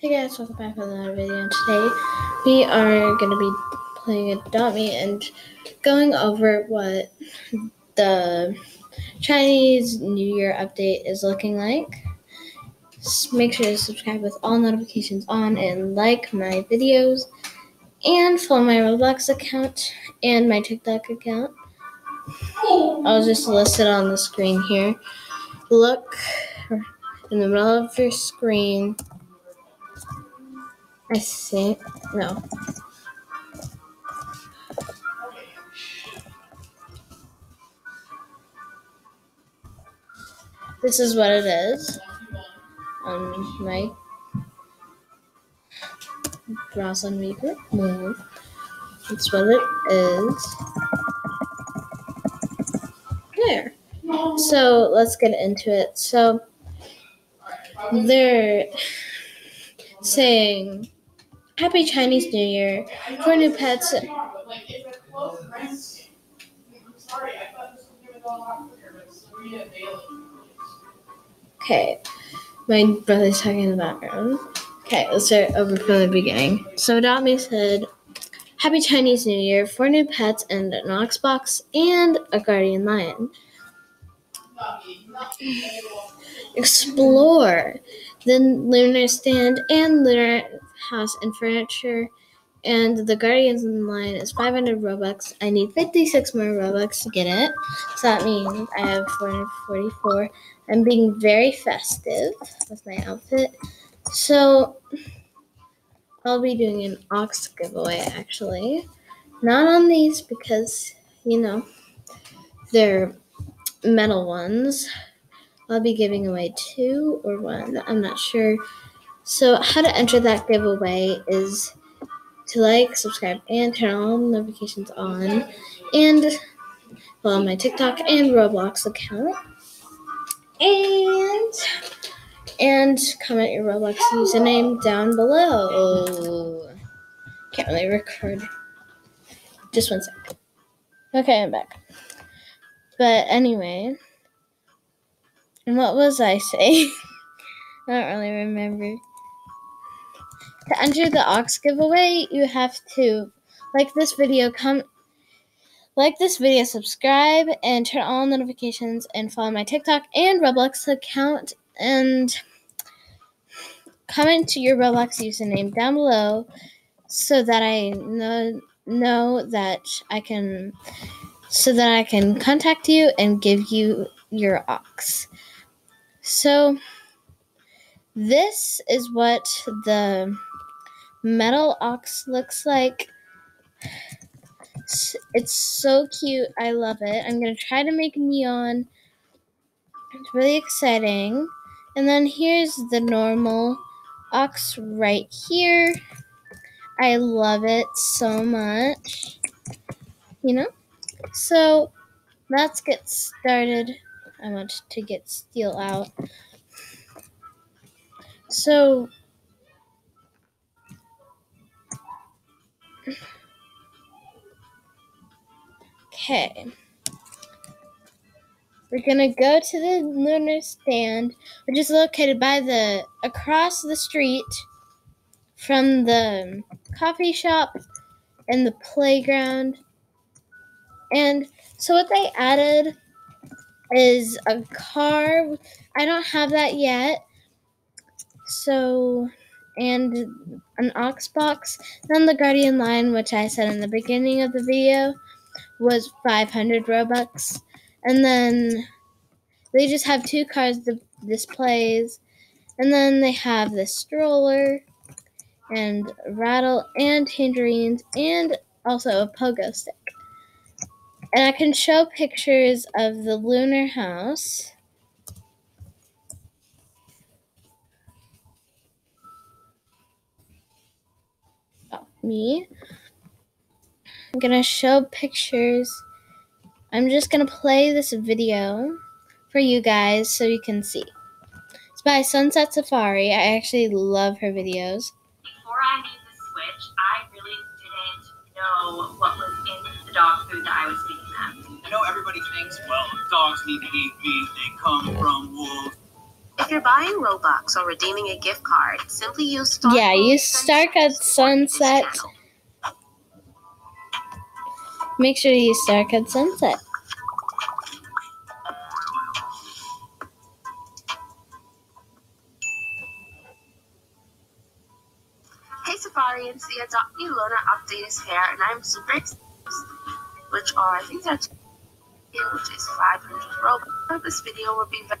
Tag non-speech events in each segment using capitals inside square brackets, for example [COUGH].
Hey guys, welcome back with another video. Today we are going to be playing Adopt Me and going over what the Chinese New Year update is looking like. Make sure to subscribe with all notifications on and like my videos and follow my Roblox account and my TikTok account. I'll just list it on the screen here. Look in the middle of your screen I think no. This is what it is um, on my browse on Reaper move. Mm-hmm. That's what it is. There. So let's get into it. So they're saying Happy Chinese New Year. For new pets. Okay, my brother's talking in the background. Okay, let's start over from the beginning. So Adopt said, Happy Chinese New Year, four new pets and an Ox Box and a guardian lion. Explore the lunar stand and lunar house and furniture. And the Guardians in line is 500 Robux. I need 56 more Robux to get it. So that means I have 444. I'm being very festive with my outfit. So I'll be doing an ox giveaway actually. Not on these because, you know, they're metal ones. I'll be giving away two or one. I'm not sure. So, how to enter that giveaway is to like, subscribe, and turn all notifications on, and follow my TikTok and Roblox account, and and comment your Roblox username down below. Can't really record. Just one sec. Okay, I'm back. But anyway, and what was I saying? [LAUGHS] I don't really remember. To enter the Ox giveaway, you have to like this video, come like this video, subscribe, and turn on notifications, and follow my TikTok and Roblox account, and comment your Roblox username down below so that I know know that I can so that I can contact you and give you your ox. So this is what the metal ox looks like. It's so cute. I love it. I'm going to try to make neon. It's really exciting. And then here's the normal ox right here. I love it so much. You know? So let's get started. I want to get steel out. So Okay. We're gonna go to the lunar stand, which is located by the across the street from the coffee shop and the playground. And so what they added is a car. I don't have that yet. So and an ox box. Then the guardian lion, which I said in the beginning of the video was 500 Robux. And then they just have two cards the displays. And then they have the stroller and rattle and tangerines and also a pogo stick. And I can show pictures of the lunar house. Me. I'm gonna show pictures. I'm just gonna play this video for you guys so you can see. It's by Sunset Safari. I actually love her videos. Before I made the switch, I really didn't know what was in the dog food that I was feeding them. I know everybody thinks, well, dogs need to eat meat, they come from wolves. If you're buying Robux or redeeming a gift card, simply use Star Yeah, use Sunset Star Code to support this Sunset. Make sure to use Star Code Sunset. Hey Safarians, the Adopt Me Lunar update is here, and I'm super excited, which are, I think that's which is 500 Robux. This video will be very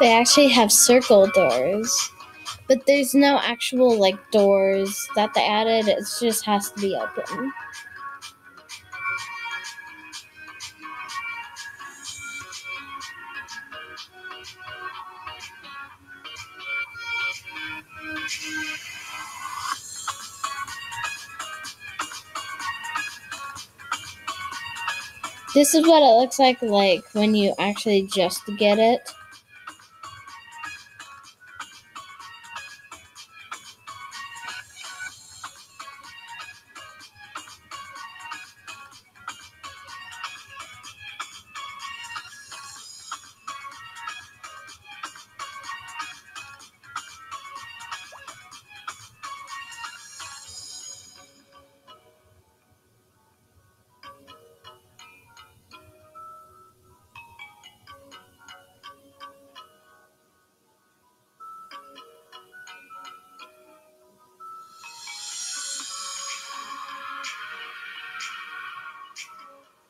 They actually have circle doors. But there's no actual like doors that they added. It just has to be open. This is what it looks like like when you actually just get it.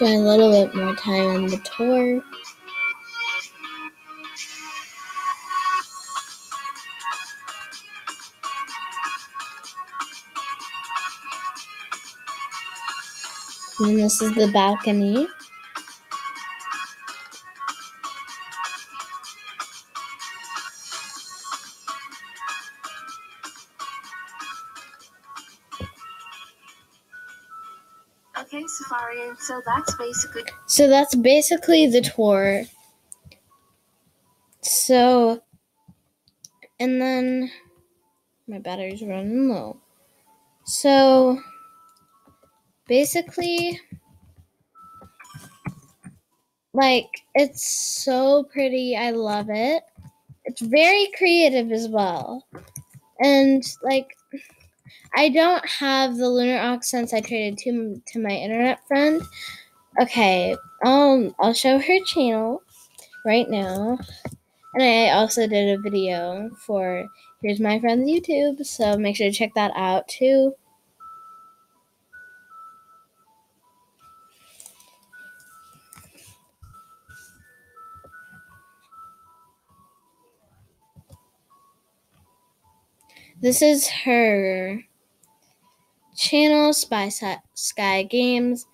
Spend a little bit more time on the tour. And this is the balcony. Okay, Safari. so that's basically So that's basically the tour. So, and then my battery's running low. So, basically, like, it's so pretty. I love it. It's very creative as well. And, like, I don't have the Lunar Ox since I traded to, to my internet friend. Okay, um, I'll show her channel right now. And I also did a video for Here's My Friend's YouTube, so make sure to check that out too. This is her channel, Spy Sky Games,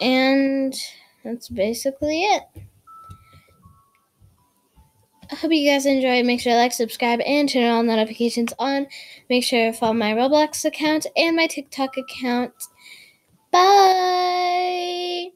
and that's basically it. I hope you guys enjoyed. Make sure to like, subscribe, and turn all notifications on. Make sure to follow my Roblox account and my TikTok account. Bye!